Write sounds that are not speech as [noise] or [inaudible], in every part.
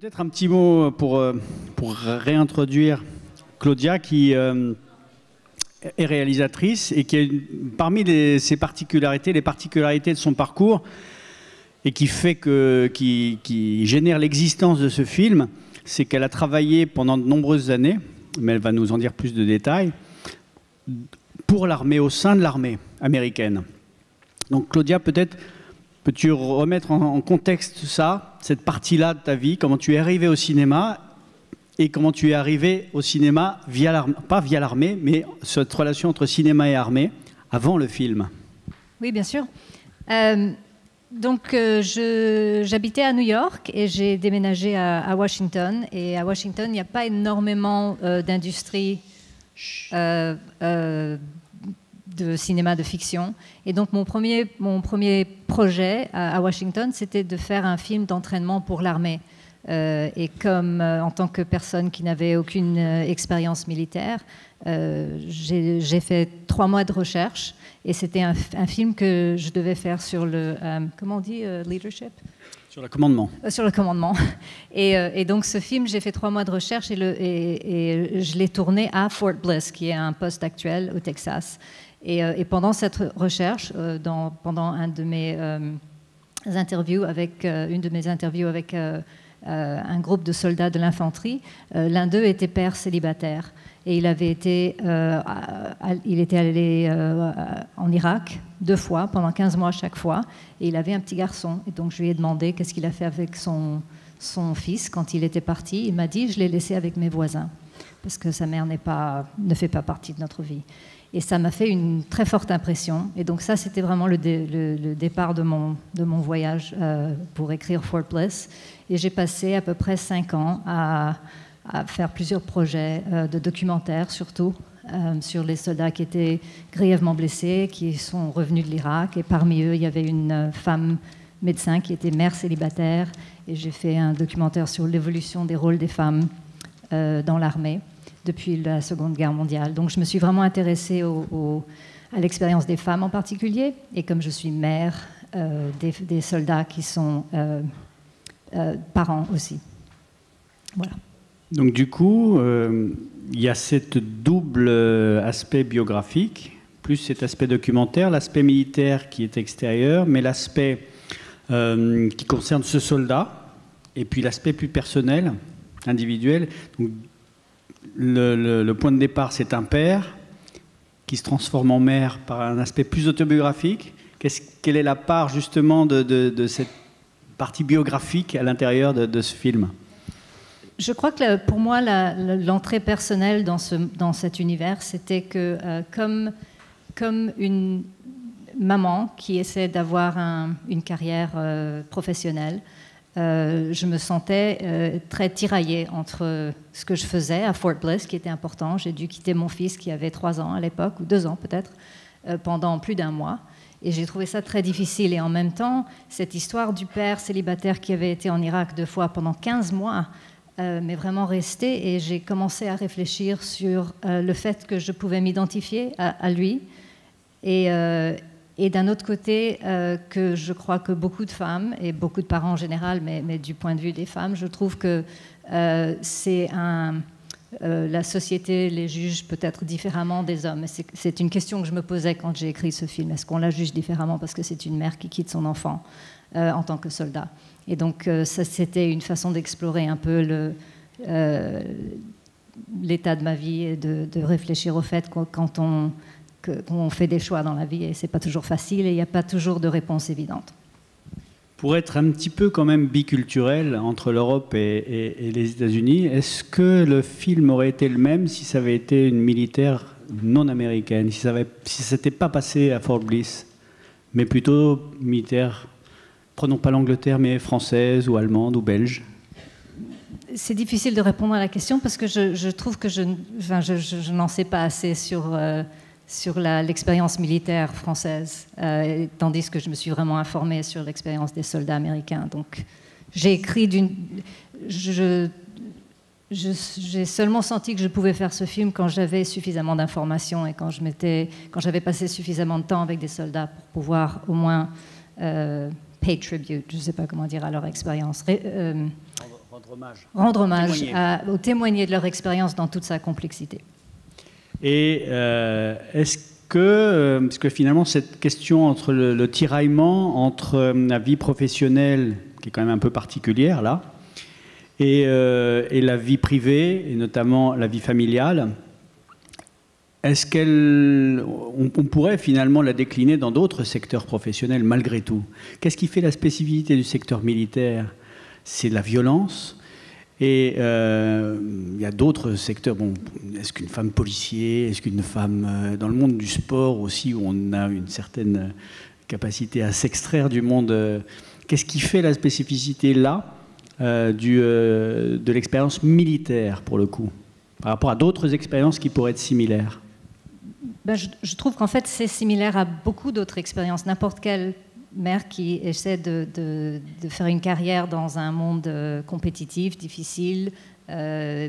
Peut-être un petit mot pour, euh, pour réintroduire Claudia qui euh, est réalisatrice et qui est parmi ses particularités, les particularités de son parcours et qui fait que, qui, qui génère l'existence de ce film, c'est qu'elle a travaillé pendant de nombreuses années, mais elle va nous en dire plus de détails, pour l'armée, au sein de l'armée américaine. Donc Claudia, peut-être Peux-tu remettre en, contexte ça, cette partie-là de ta vie, comment tu es arrivé au cinéma et comment tu es arrivé au cinéma via pas via l'armée, mais cette relation entre cinéma et armée avant le film? Oui, bien sûr. Euh, donc, euh, j'habitais à New York et j'ai déménagé à, Washington. Et à Washington, il n'y a pas énormément euh, d'industrie de cinéma de fiction. Et donc mon premier, mon premier projet à, Washington, c'était de faire un film d'entraînement pour l'armée. Euh, et comme euh, en tant que personne qui n'avait aucune euh, expérience militaire, j'ai fait trois mois de recherche et c'était un, film que je devais faire sur le, comment on dit, leadership? Sur le commandement. sur le commandement. [laughs] Et, donc ce film, j'ai fait trois mois de recherche et, le, et, et je l'ai tourné à Fort Bliss, qui est un poste actuel au Texas. Euh, et, pendant cette recherche, euh, pendant euh, une de mes interviews avec un groupe de soldats de l'infanterie, l'un d'eux était père célibataire. Et il avait été, il était allé en Irak deux fois pendant 15 mois chaque fois et il avait un petit garçon. Et donc je lui ai demandé qu'est-ce qu'il a fait avec son fils quand il était parti. Il m'a dit je l'ai laissé avec mes voisins parce que sa mère ne fait pas partie de notre vie. Et ça m'a fait une très forte impression. Et donc ça, c'était vraiment le, départ de mon, de mon voyage euh, pour écrire Fort Bliss. Et j'ai passé à peu près cinq ans à, faire plusieurs projets euh, de documentaires, surtout euh, sur les soldats qui étaient grièvement blessés, qui sont revenus de l'Irak. Et parmi eux, il y avait une femme médecin qui était mère célibataire. Et j'ai fait un documentaire sur l'évolution des rôles des femmes dans l'armée depuis la Seconde Guerre mondiale. Donc je me suis vraiment intéressée à l'expérience des femmes en particulier, et comme je suis mère euh, des, soldats qui sont euh, euh, parents aussi. Voilà. Donc du coup, il y a cette double aspect biographique, plus cet aspect documentaire, l'aspect militaire qui est extérieur, mais l'aspect qui concerne ce soldat, et puis l'aspect plus personnel, individuel. Le, point de départ, c'est un père qui se transforme en mère par un aspect plus autobiographique. quelle est la part justement de, cette partie biographique à l'intérieur de, ce film? Je crois que pour moi, l'entrée personnelle dans, ce, dans, cet univers, c'était que euh, comme, comme une maman qui essaie d'avoir une carrière euh, professionnelle, euh, je me sentais euh, très tiraillée entre ce que je faisais à Fort Bliss, qui était important. J'ai dû quitter mon fils qui avait trois ans à l'époque, ou deux ans peut-être, euh, pendant plus d'un mois. Et j'ai trouvé ça très difficile. Et en même temps, cette histoire du père célibataire qui avait été en Irak deux fois pendant 15 mois m'est vraiment restée. Et j'ai commencé à réfléchir sur le fait que je pouvais m'identifier à, à, lui. Et, et d'un autre côté, euh, que je crois que beaucoup de femmes, et beaucoup de parents en général, mais, du point de vue des femmes, je trouve que euh, c'est. Euh, la société les juge peut-être différemment des hommes. C'est une question que je me posais quand j'ai écrit ce film. Est-ce qu'on la juge différemment parce que c'est une mère qui quitte son enfant en tant que soldat? Et donc, ça, c'était une façon d'explorer un peu l'état de ma vie et de, de réfléchir au fait que quand on qu'on fait des choix dans la vie et c'est pas toujours facile et il n'y a pas toujours de réponse évidente. Pour être un petit peu quand même biculturel entre l'Europe et, les États-Unis, est-ce que le film aurait été le même si ça avait été une militaire non américaine, si ça ne si pas passé à Fort Bliss, mais plutôt militaire, prenons pas l'Angleterre, mais française ou allemande ou belge? C'est difficile de répondre à la question parce que je, trouve que je, je, n'en sais pas assez sur, euh, sur l'expérience militaire française, euh, tandis que je me suis vraiment informée sur l'expérience des soldats américains. Donc, j'ai écrit d'une. Je, j'ai seulement senti que je pouvais faire ce film quand j'avais suffisamment d'informations et quand j'avais passé suffisamment de temps avec des soldats pour pouvoir au moins euh, pay tribute, je ne sais pas comment dire, à leur expérience. Euh, Rendre hommage. Rendre hommage témoigner. À, aux témoigner de leur expérience dans toute sa complexité. Et est-ce que, parce que finalement, cette question entre le, le tiraillement entre la vie professionnelle, qui est quand même un peu particulière là, et, la vie privée, et notamment la vie familiale, est-ce qu'on on pourrait finalement la décliner dans d'autres secteurs professionnels malgré tout? Qu'est-ce qui fait la spécificité du secteur militaire? C'est la violence. Et euh, il y a d'autres secteurs. Bon, est-ce qu'une femme policier, est-ce qu'une femme euh, dans le monde du sport aussi, où on a une certaine capacité à s'extraire du monde euh, Qu'est-ce qui fait la spécificité là de l'expérience militaire pour le coup, par rapport à d'autres expériences qui pourraient être similaires? Ben, je, trouve qu'en fait, c'est similaire à beaucoup d'autres expériences. N'importe quelle mère qui essaie de, faire une carrière dans un monde euh, compétitif, difficile, euh, euh,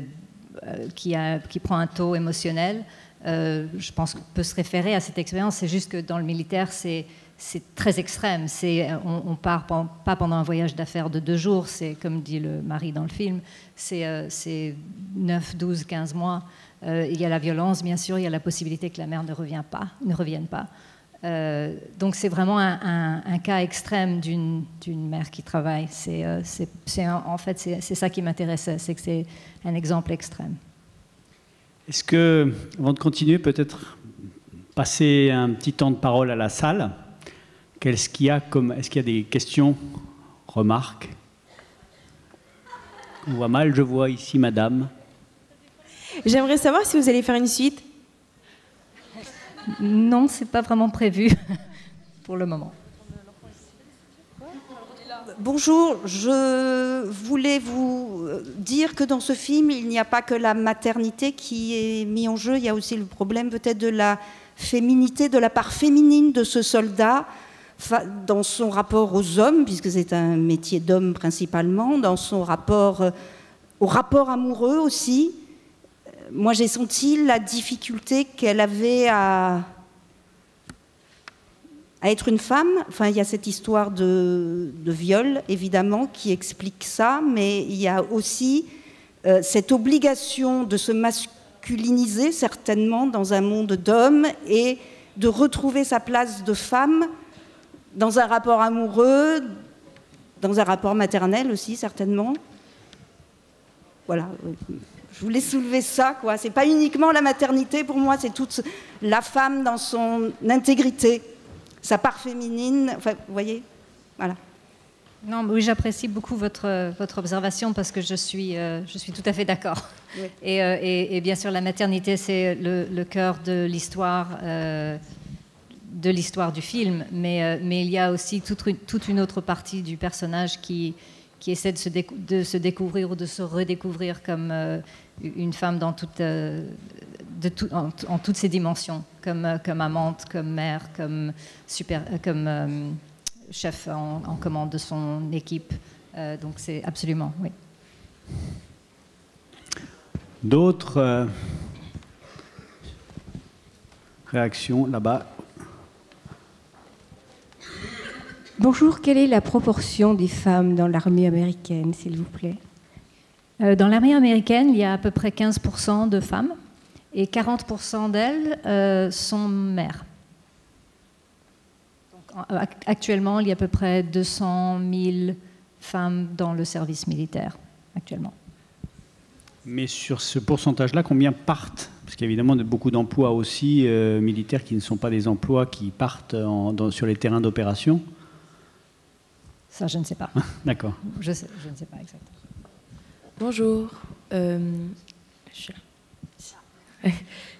qui, a, qui, prend un taux émotionnel, je pense qu'on peut se référer à cette expérience. C'est juste que dans le militaire, c'est très extrême. C'est, on, on, part pas pendant un voyage d'affaires de deux jours, c'est comme dit le mari dans le film, c'est, c'est 9, 12, 15 mois. Euh, il y a la violence, bien sûr, il y a la possibilité que la mère ne, revient pas, ne revienne pas. Euh, donc c'est vraiment un, cas extrême d'une mère qui travaille. C'est, euh, en fait, c'est ça qui m'intéressait, c'est que c'est un exemple extrême. Est-ce que, avant de continuer, peut-être passer un petit temps de parole à la salle Qu'est-ce qu'il y a comme, Est-ce qu'il y a des questions, remarques? On voit mal, je vois ici madame. J'aimerais savoir si vous allez faire une suite. Non, c'est pas vraiment prévu [laughs] pour le moment. Bonjour, je voulais vous dire que dans ce film, il n'y a pas que la maternité qui est mise en jeu, il y a aussi le problème peut-être de la féminité, de la part féminine de ce soldat dans son rapport aux hommes, puisque c'est un métier d'homme principalement, dans son rapport euh, au rapport amoureux aussi, moi j'ai senti la difficulté qu'elle avait à, être une femme. Enfin, il y a cette histoire de, viol, évidemment, qui explique ça, mais il y a aussi euh, cette obligation de se masculiniser, certainement, dans un monde d'hommes et de retrouver sa place de femme dans un rapport amoureux, dans un rapport maternel aussi, certainement. Voilà je voulais soulever ça, quoi. C'est pas uniquement la maternité pour moi, c'est toute la femme dans son intégrité, sa part féminine. Enfin, vous voyez, voilà. Non, oui, j'apprécie beaucoup votre, votre observation parce que je suis, euh, je suis tout à fait d'accord. Euh, et, et, bien sûr, la maternité, c'est le, le, cœur de l'histoire. Euh, de l'histoire du film, mais, mais il y a aussi toute une, toute une autre partie du personnage qui, qui essaie de se, découvrir ou de se redécouvrir comme une femme euh, en, toutes ses dimensions, comme, euh, comme amante, comme mère, comme, euh, comme chef en, commande de son équipe. donc c'est absolument, oui. D'autres réactions là-bas? Bonjour, quelle est la proportion des femmes dans l'armée américaine, s'il vous plaît euh, dans l'armée américaine, il y a à peu près 15% de femmes et 40% d'elles euh, sont mères. Euh, actuellement, il y a à peu près 200 000 femmes dans le service militaire actuellement. Mais sur ce pourcentage-là, combien partent? Parce qu'évidemment, il y a beaucoup d'emplois aussi militaires qui ne sont pas des emplois qui partent sur les terrains d'opération. Ça, je ne sais pas. [laughs] D'accord. Je, je, ne sais pas exactement. Bonjour. Euh, [laughs]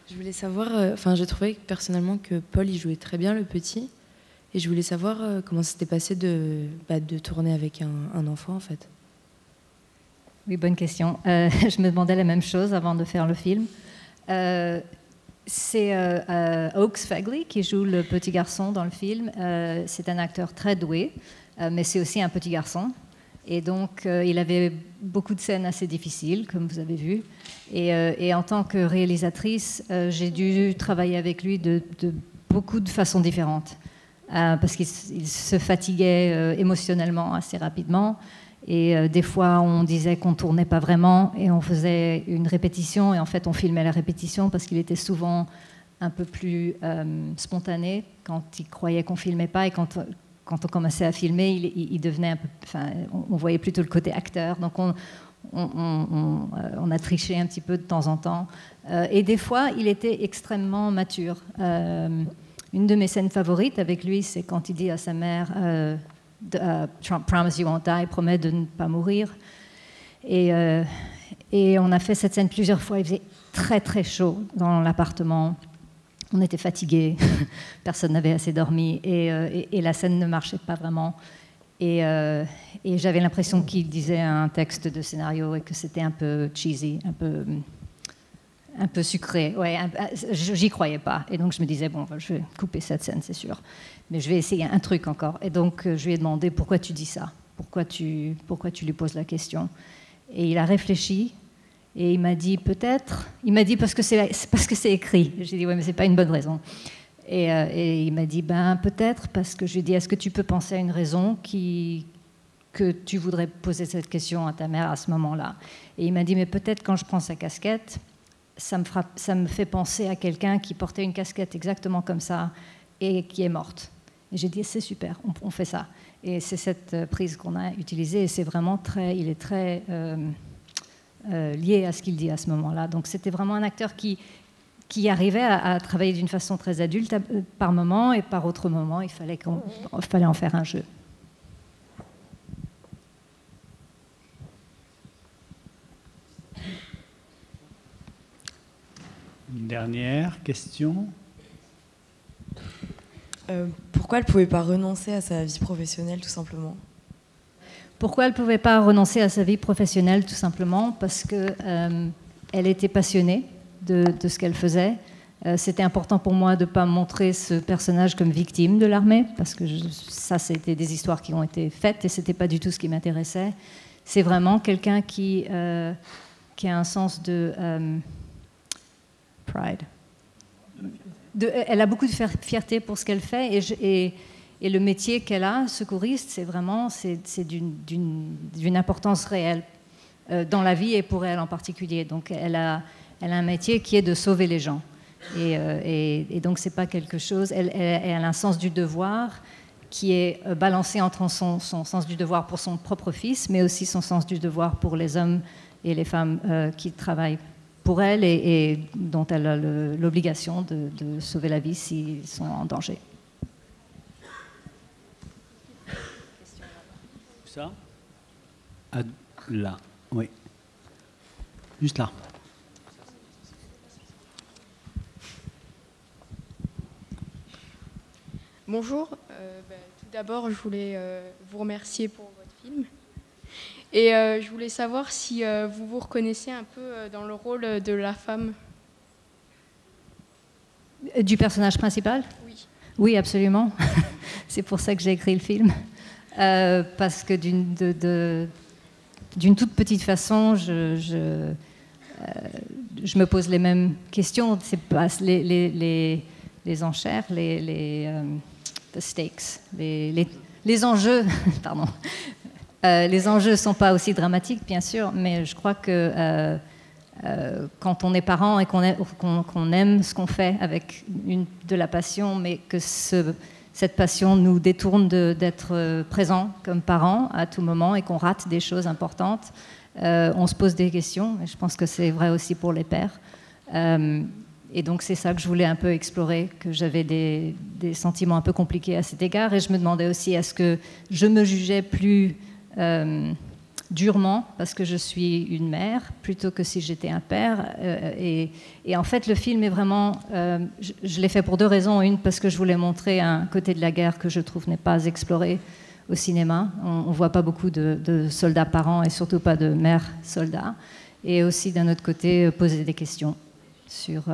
je... voulais savoir, euh, enfin, j'ai trouvé personnellement que Paul il jouait très bien le petit, et je voulais savoir euh, comment c'était passé de, bah, de tourner avec un, enfant en fait. Oui, bonne question. [laughs] je me demandais la même chose avant de faire le film. c'est Oaks Fagley qui joue le petit garçon dans le film. c'est un acteur très doué, mais c'est aussi un petit garçon. Et donc, euh, il avait beaucoup de scènes assez difficiles, comme vous avez vu. Et, euh, en tant que réalisatrice, euh, j'ai dû travailler avec lui de, beaucoup de façons différentes. parce qu'il se fatiguait émotionnellement assez rapidement. Et euh, des fois, on disait qu'on tournait pas vraiment et on faisait une répétition et en fait, on filmait la répétition parce qu'il était souvent un peu plus euh, spontané quand il croyait qu'on filmait pas et quand, quand on commençait à filmer, il, devenait un peu, enfin, on, voyait plutôt le côté acteur. Donc on, on, a triché un petit peu de temps en temps. et des fois, il était extrêmement mature. une de mes scènes favorites avec lui, c'est quand il dit à sa mère uh, Promise You Won't Die, promet de ne pas mourir. Euh, et on a fait cette scène plusieurs fois. Il faisait très très chaud dans l'appartement. On était fatigués, [laughs] personne n'avait assez dormi et, euh, et, la scène ne marchait pas vraiment. Et, euh, et j'avais l'impression qu'il disait un texte de scénario et que c'était un peu cheesy, un peu, un peu sucré. Ouais, j'y croyais pas. Et donc je me disais, bon, je vais couper cette scène, c'est sûr mais je vais essayer un truc encore. Et donc, euh, je lui ai demandé pourquoi tu dis ça? Pourquoi tu, pourquoi tu lui poses la question? Et il a réfléchi et il m'a dit peut-être. Il m'a dit parce que c'est parce que c'est écrit. J'ai dit oui, mais c'est pas une bonne raison. Et, euh, et il m'a dit ben peut-être parce que je lui ai dit est-ce que tu peux penser à une raison qui que tu voudrais poser cette question à ta mère à ce moment-là? Et il m'a dit mais peut-être quand je prends sa casquette, ça me, ça me fait penser à quelqu'un qui portait une casquette exactement comme ça et qui est morte. Et j'ai dit, c'est super, on, fait ça. Et c'est cette euh, prise qu'on a utilisée, et c'est vraiment très, il est très euh, euh, lié à ce qu'il dit à ce moment-là. Donc c'était vraiment un acteur qui, qui arrivait à, travailler d'une façon très adulte par moment, et par autre moment, il fallait, qu'on, fallait en faire un jeu. Une dernière question euh, pourquoi elle ne pouvait pas renoncer à sa vie professionnelle tout simplement? Pourquoi elle ne pouvait pas renoncer à sa vie professionnelle tout simplement? Parce qu'elle euh, était passionnée de, ce qu'elle faisait. Euh, c'était important pour moi de ne pas montrer ce personnage comme victime de l'armée, parce que ça, c'était des histoires qui ont été faites et ce n'était pas du tout ce qui m'intéressait. C'est vraiment quelqu'un qui, qui a un sens de pride elle a beaucoup de fierté pour ce qu'elle fait et, et, le métier qu'elle a, secouriste, c'est vraiment d'une importance réelle euh, dans la vie et pour elle en particulier. Donc elle a, elle a un métier qui est de sauver les gens. Et, euh, et, donc c'est pas quelque chose. Elle, elle, a un sens du devoir qui est euh, balancé entre son, son, sens du devoir pour son propre fils, mais aussi son sens du devoir pour les hommes et les femmes qui travaillent pour elle et, dont elle a l'obligation de, sauver la vie s'ils sont en danger. Ça Là, oui. Juste là. Bonjour. Euh, ben, tout d'abord, je voulais euh, vous remercier pour votre film. Et euh, je voulais savoir si euh, vous vous reconnaissez un peu euh, dans le rôle de la femme. Du personnage principal? Oui. Oui, absolument. [laughs] C'est pour ça que j'ai écrit le film. Parce que d'une toute petite façon, je, je, me pose les mêmes questions. Les, enchères, les, les stakes, les, enjeux, [laughs] pardon, euh, les enjeux ne sont pas aussi dramatiques, bien sûr, mais je crois que euh, euh, quand on est parent et qu'on aime, ce qu'on fait avec de la passion, mais que cette passion nous détourne d'être présent comme parents à tout moment et qu'on rate des choses importantes, on se pose des questions. Et je pense que c'est vrai aussi pour les pères. et donc c'est ça que je voulais un peu explorer, que j'avais des, sentiments un peu compliqués à cet égard. Et je me demandais aussi, est-ce que je me jugeais plus euh, durement parce que je suis une mère plutôt que si j'étais un père. Euh, et, en fait, le film est vraiment. Euh, je, l'ai fait pour deux raisons. Une, parce que je voulais montrer un côté de la guerre que je trouve n'est pas exploré au cinéma. On ne voit pas beaucoup de, soldats parents et surtout pas de mères soldats. Et aussi, d'un autre côté, poser des questions sur,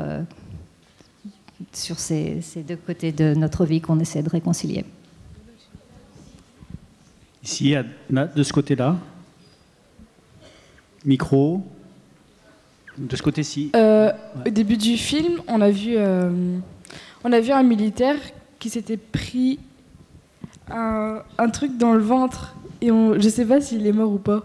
sur ces, ces deux côtés de notre vie qu'on essaie de réconcilier. Ici, de ce côté-là. Micro. De ce côté-ci. Euh, au début du film, on a vu, euh, on a vu un militaire qui s'était pris un, truc dans le ventre Et on, je sais pas s'il est mort ou pas.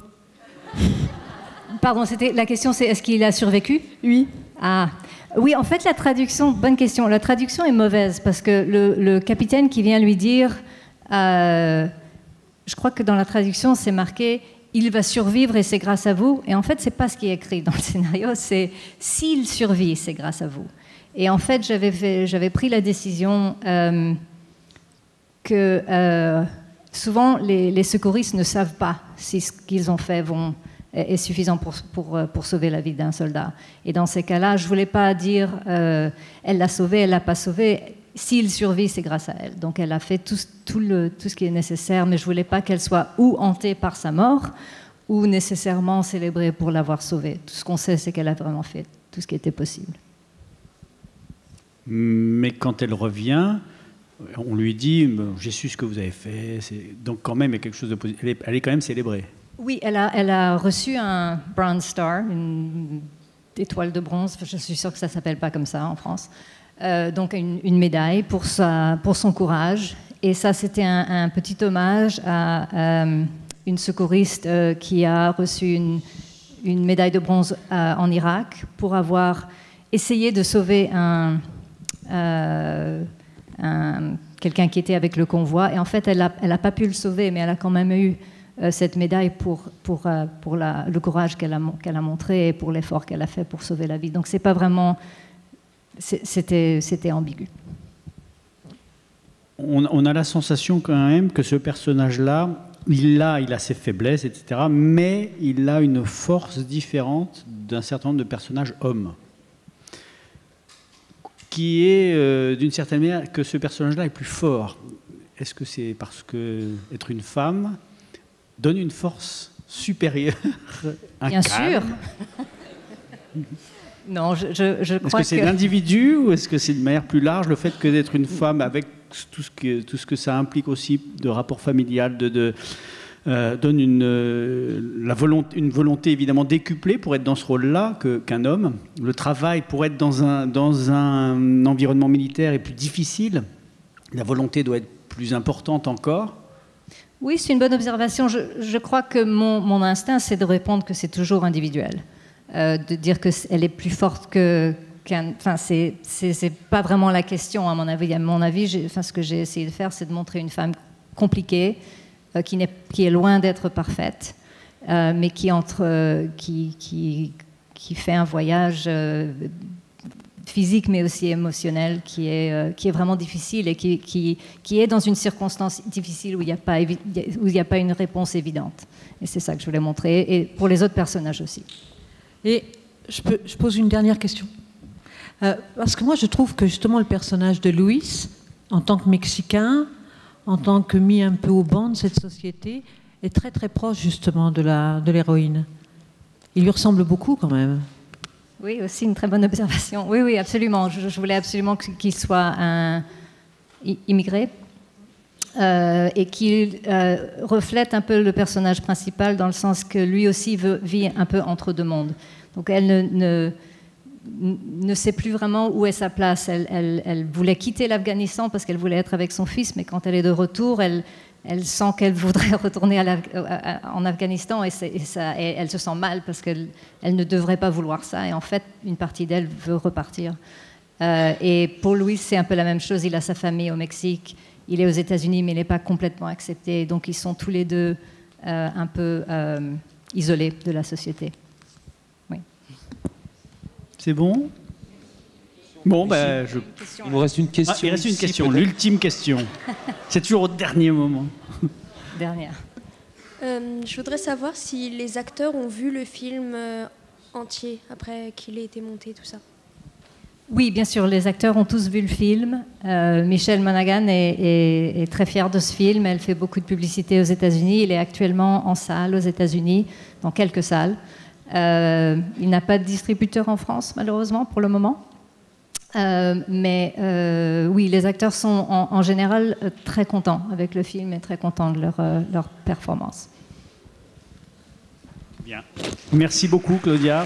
[laughs] Pardon, c'était la question, c'est est-ce qu'il a survécu? Oui. Ah, oui, en fait, la traduction, bonne question. La traduction est mauvaise parce que le, le capitaine qui vient lui dire, euh, je crois que dans la traduction, c'est marqué il va survivre et c'est grâce à vous. Et en fait, c'est pas ce qui est écrit dans le scénario, c'est s'il survit, c'est grâce à vous. Et en fait, j'avais pris la décision euh, que euh, souvent les, secouristes ne savent pas si ce qu'ils ont fait est suffisant pour, pour, sauver la vie d'un soldat. Et dans ces cas-là, je voulais pas dire euh, elle l'a sauvé, elle l'a pas sauvé. S'il survit, c'est grâce à elle. Donc elle a fait tout, tout, le, tout ce qui est nécessaire, mais je ne voulais pas qu'elle soit ou hantée par sa mort ou nécessairement célébrée pour l'avoir sauvée. Tout ce qu'on sait, c'est qu'elle a vraiment fait tout ce qui était possible. Mais quand elle revient, on lui dit J'ai su ce que vous avez fait. Donc, quand même, il y a quelque chose de positif. Elle est, elle est quand même célébrée. Oui, elle a, elle a, reçu un Bronze Star, une étoile de bronze. Je suis sûre que ça ne s'appelle pas comme ça en France. Euh, donc, une, médaille pour, son courage. Et ça, c'était un, petit hommage à euh, une secouriste euh, qui a reçu une, médaille de bronze en Irak pour avoir essayé de sauver un quelqu'un qui était avec le convoi. Et en fait, elle n'a pas pu le sauver, mais elle a quand même eu cette médaille pour, le courage qu'elle a, a montré et pour l'effort qu'elle a fait pour sauver la vie. Donc, c'est pas vraiment. C'était, ambigu. On, on, a la sensation quand même que ce personnage-là, il a, il a ses faiblesses, etc., mais il a une force différente d'un certain nombre de personnages hommes qui est euh, d'une certaine manière que ce personnage-là est plus fort. Est-ce que c'est parce que être une femme donne une force supérieure un Bien sûr. [laughs] non, je, je, je crois Est-ce que c'est l'individu ou est-ce que c'est de manière plus large le fait que d'être une femme avec tout ce que, tout ce que ça implique aussi de rapport familial, de, de euh, donne une, euh, la volonté, une volonté évidemment décuplée pour être dans ce rôle-là qu'un homme? Le travail pour être dans un, dans un environnement militaire est plus difficile? La volonté doit être plus importante encore? Oui, c'est une bonne observation. Je, je crois que mon, mon instinct, c'est de répondre que c'est toujours individuel. Euh, de dire qu'elle est plus forte que, enfin, c'est, pas vraiment la question à mon avis. À mon avis, ce que j'ai essayé de faire, c'est de montrer une femme compliquée, euh, qui, est, qui, est, loin d'être parfaite, euh, mais qui, entre, qui, qui, qui, fait un voyage physique mais aussi émotionnel qui est, qui est vraiment difficile et qui, qui, qui, est dans une circonstance difficile où il n'y a, pas, où il n'y a pas une réponse évidente. Et c'est ça que je voulais montrer, et pour les autres personnages aussi. Et je, pose une dernière question. Euh, parce que moi, je trouve que justement le personnage de Louis, en tant que Mexicain, en tant que mis un peu au banc de cette société, est très très proche justement de l'héroïne. De Il lui ressemble beaucoup quand même. Oui, aussi une très bonne observation. Oui, oui, absolument. Je voulais absolument qu'il soit un immigré euh, et qu'il euh, reflète un peu le personnage principal dans le sens que lui aussi vit un peu entre deux mondes. Donc elle ne, ne ne sait plus vraiment où est sa place. Elle, elle, voulait quitter l'Afghanistan parce qu'elle voulait être avec son fils, mais quand elle est de retour, elle, elle sent qu'elle [laughs] voudrait retourner à, en Afghanistan et, ça, elle se sent mal parce qu'elle elle ne devrait pas vouloir ça. Et en fait, une partie d'elle veut repartir. Euh, et pour Louis, c'est un peu la même chose. Il a sa famille au Mexique, il est aux États-Unis, mais il n'est pas complètement accepté. Donc ils sont tous les deux euh, un peu euh, isolés de la société. C'est bon? Bon, ben, je... Il nous reste une question. Ah, il reste une question, l'ultime question. [laughs] C'est toujours au dernier moment. [laughs] Dernière. Euh, je voudrais savoir si les acteurs ont vu le film entier après qu'il ait été monté, tout ça. Oui, bien sûr, les acteurs ont tous vu le film. Euh, Michelle Monaghan est, très fière de ce film. Elle fait beaucoup de publicité aux États-Unis. Il est actuellement en salle aux États-Unis, dans quelques salles. Euh, il n'a pas de distributeur en France, malheureusement, pour le moment. Euh, mais oui, les acteurs sont en, en, général très contents avec le film et très contents de leur, leur performance. Bien. Merci beaucoup, Claudia.